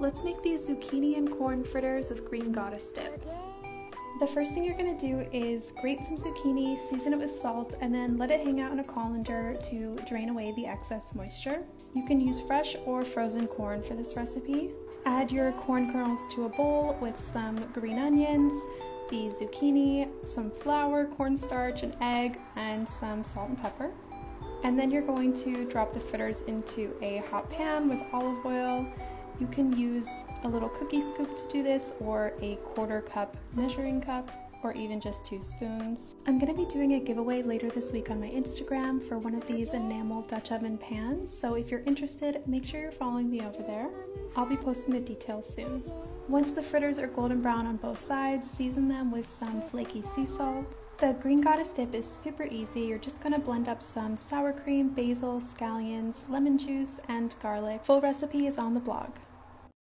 Let's make these zucchini and corn fritters with green goddess dip. The first thing you're gonna do is grate some zucchini, season it with salt, and then let it hang out in a colander to drain away the excess moisture. You can use fresh or frozen corn for this recipe. Add your corn kernels to a bowl with some green onions, the zucchini, some flour, cornstarch, an egg, and some salt and pepper. And then you're going to drop the fritters into a hot pan with olive oil you can use a little cookie scoop to do this or a quarter cup measuring cup or even just two spoons. I'm to be doing a giveaway later this week on my Instagram for one of these enamel Dutch oven pans, so if you're interested, make sure you're following me over there. I'll be posting the details soon. Once the fritters are golden brown on both sides, season them with some flaky sea salt. The green goddess dip is super easy. You're just to blend up some sour cream, basil, scallions, lemon juice, and garlic. Full recipe is on the blog.